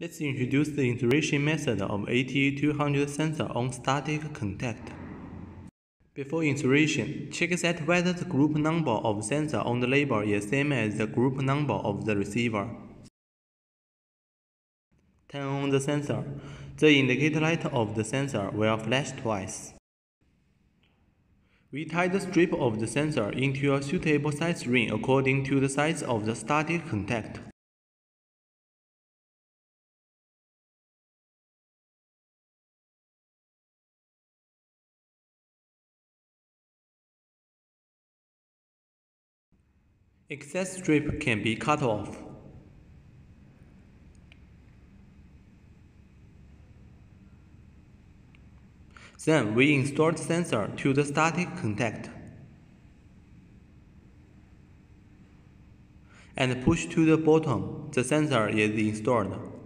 Let's introduce the insertion method of ATE200 sensor on static contact. Before insertion, check that whether the group number of sensor on the label is same as the group number of the receiver. Turn on the sensor. The indicator light of the sensor will flash twice. We tie the strip of the sensor into a suitable size ring according to the size of the static contact. Excess strip can be cut off. Then we install the sensor to the static contact and push to the bottom. The sensor is installed.